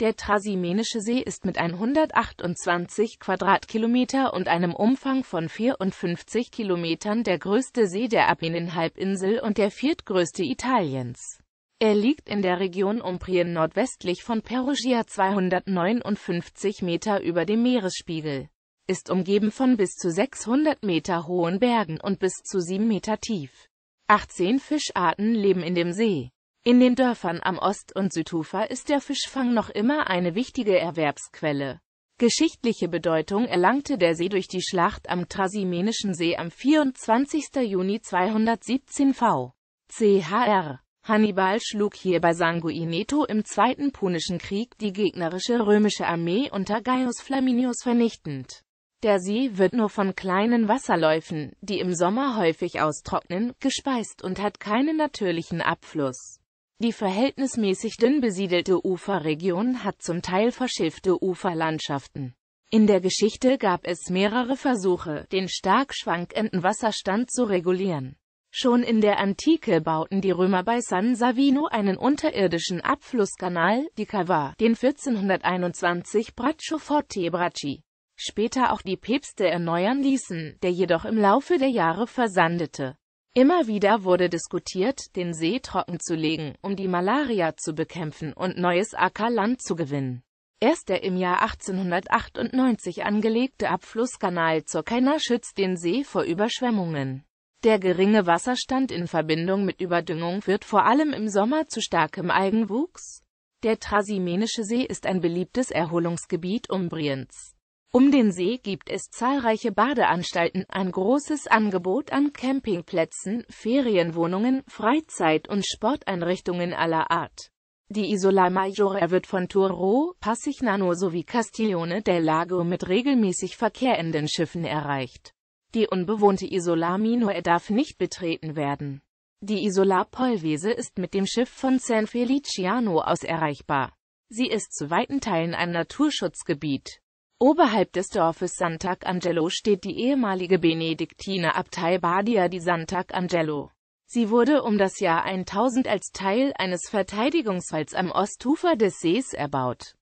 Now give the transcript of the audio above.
Der Trasimenische See ist mit 128 Quadratkilometer und einem Umfang von 54 Kilometern der größte See der Apenninhalbinsel und der viertgrößte Italiens. Er liegt in der Region Umbrien nordwestlich von Perugia 259 Meter über dem Meeresspiegel, ist umgeben von bis zu 600 Meter hohen Bergen und bis zu 7 Meter tief. 18 Fischarten leben in dem See. In den Dörfern am Ost- und Südufer ist der Fischfang noch immer eine wichtige Erwerbsquelle. Geschichtliche Bedeutung erlangte der See durch die Schlacht am Trasimenischen See am 24. Juni 217 v. CHR. Hannibal schlug hier bei Sanguineto im Zweiten Punischen Krieg die gegnerische römische Armee unter Gaius Flaminius vernichtend. Der See wird nur von kleinen Wasserläufen, die im Sommer häufig austrocknen, gespeist und hat keinen natürlichen Abfluss. Die verhältnismäßig dünn besiedelte Uferregion hat zum Teil verschiffte Uferlandschaften. In der Geschichte gab es mehrere Versuche, den stark schwankenden Wasserstand zu regulieren. Schon in der Antike bauten die Römer bei San Savino einen unterirdischen Abflusskanal, die Cava, den 1421 Braccio Forte Bracci. Später auch die Päpste erneuern ließen, der jedoch im Laufe der Jahre versandete. Immer wieder wurde diskutiert, den See trockenzulegen, um die Malaria zu bekämpfen und neues Ackerland zu gewinnen. Erst der im Jahr 1898 angelegte Abflusskanal zur Kenner schützt den See vor Überschwemmungen. Der geringe Wasserstand in Verbindung mit Überdüngung führt vor allem im Sommer zu starkem Algenwuchs. Der Trasimenische See ist ein beliebtes Erholungsgebiet Umbriens. Um den See gibt es zahlreiche Badeanstalten, ein großes Angebot an Campingplätzen, Ferienwohnungen, Freizeit- und Sporteinrichtungen aller Art. Die Isola Maggiore wird von Turo, Passignano sowie Castiglione del Lago mit regelmäßig verkehrenden Schiffen erreicht. Die unbewohnte Isola Minore darf nicht betreten werden. Die Isola Polvese ist mit dem Schiff von San Feliciano aus erreichbar. Sie ist zu weiten Teilen ein Naturschutzgebiet. Oberhalb des Dorfes Sant'Angelo steht die ehemalige Benediktinerabtei Badia di Sant'Angelo. Sie wurde um das Jahr 1000 als Teil eines Verteidigungswalls am Ostufer des Sees erbaut